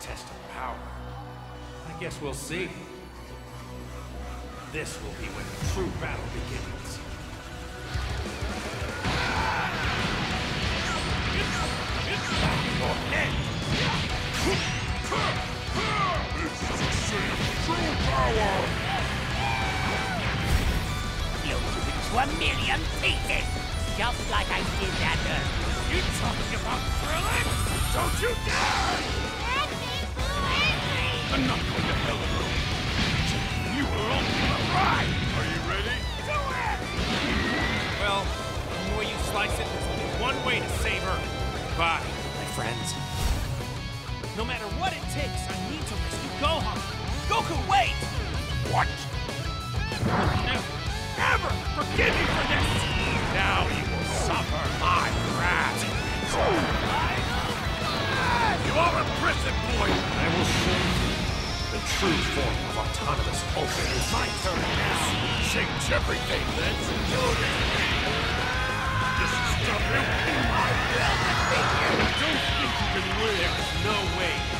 test of power. I guess we'll see. This will be when the true battle begins. Your head! This is a million pieces! Just like I did that earlier. You talking about Krillin? Don't you dare! I'm not going to hell alone. You were on for the ride! Are you ready? Do it! Well, the more you slice it, there's only one way to save Earth. Goodbye, my friends. No matter what it takes, I need to rescue Gohan. Goku, wait! What? Never, ever forgive you for this! Now you will suffer my wrath. You are a prison boy! I will show you true form of autonomous Ultra Instinct. My turn. Change everything! Let's do this! Is will defeat you! Don't think you can win! There is no way